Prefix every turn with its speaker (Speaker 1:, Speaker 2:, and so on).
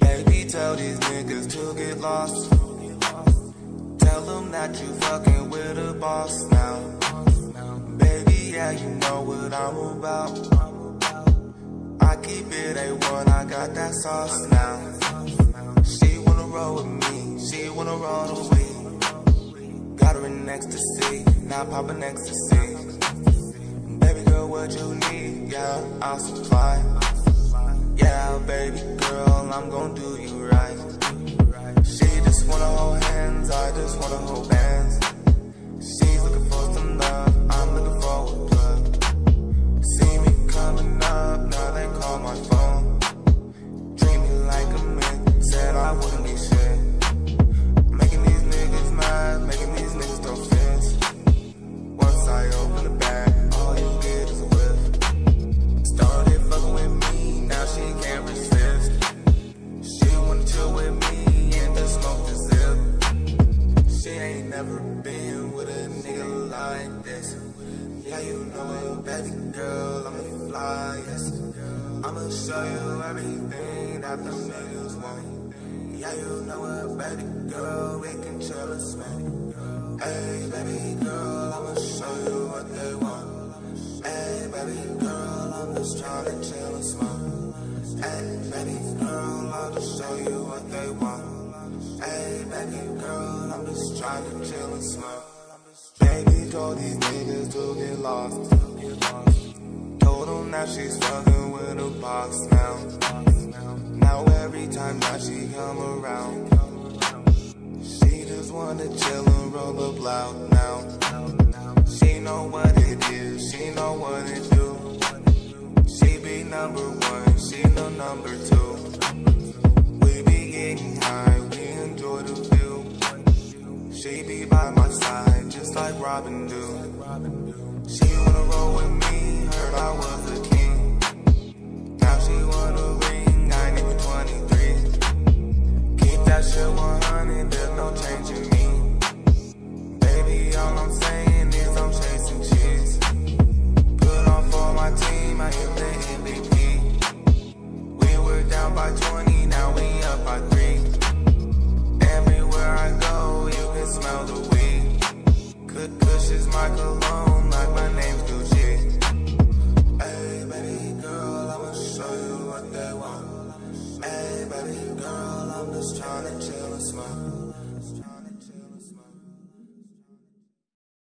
Speaker 1: Baby, tell these niggas to get lost. Tell them that you fucking with a boss now. Baby, yeah, you know what I'm about. I keep it A1, I got that sauce now. She wanna roll with me, she wanna roll away. Got her in ecstasy, now poppin' ecstasy. Baby girl, what you need? Yeah, I'll supply. Yeah, baby girl, I'm gon' do you never been with a nigga like this. Yeah, you know it, baby girl, I'm a fly, yes. I'ma show you everything that them niggas want. Yeah, you know it, baby girl, we can chill and smoke. Hey, baby girl, I'ma show you what they want. Hey, baby girl, I'm just tryna chill and smoke. Hey, baby girl, I'll just show you what they want. Hey, baby girl, I'm just tryna chill and smoke. Baby told these niggas to get lost. Told them that she's fucking with a box now. Now every time that she come around, she just wanna chill and roll up loud now. She know what it is, she know what it do. She be number one, she know number two. Robin do. She wanna roll with me, heard I was my cologne, like my name's Gucci. Hey, baby girl, I'ma show you what they want. Hey, baby girl, I'm just tryna chill and smoke.